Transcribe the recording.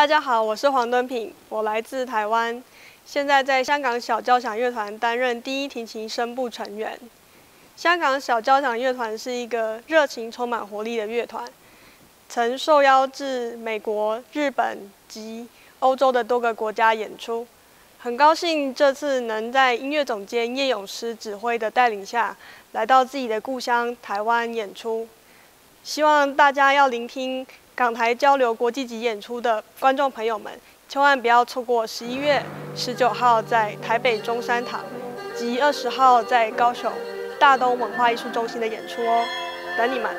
大家好，我是黄敦品，我来自台湾，现在在香港小交响乐团担任第一提琴声部成员。香港小交响乐团是一个热情、充满活力的乐团，曾受邀至美国、日本及欧洲的多个国家演出。很高兴这次能在音乐总监叶永诗指挥的带领下，来到自己的故乡台湾演出。希望大家要聆听。港台交流国际级演出的观众朋友们，千万不要错过十一月十九号在台北中山堂及二十号在高雄大东文化艺术中心的演出哦，等你们。